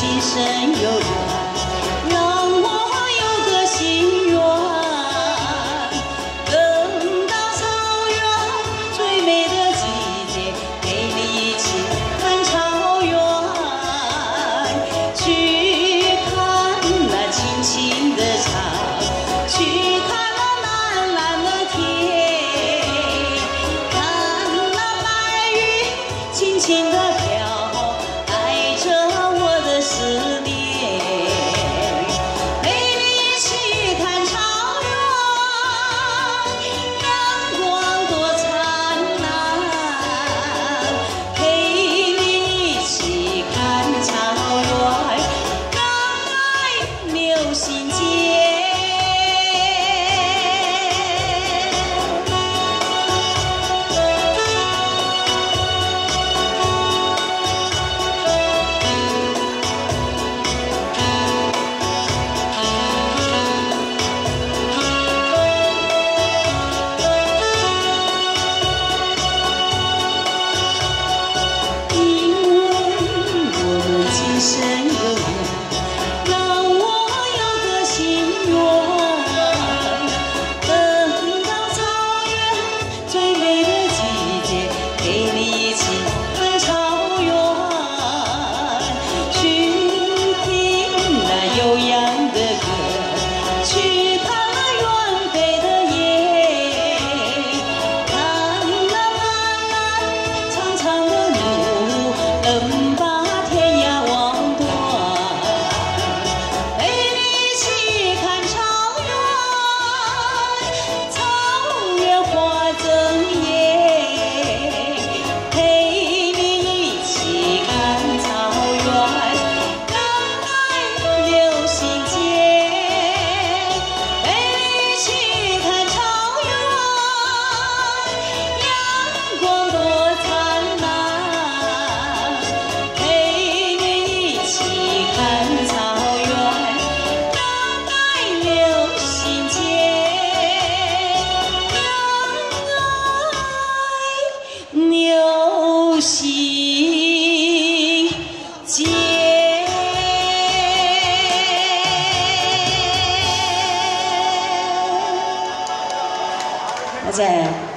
今生有缘心间。再见。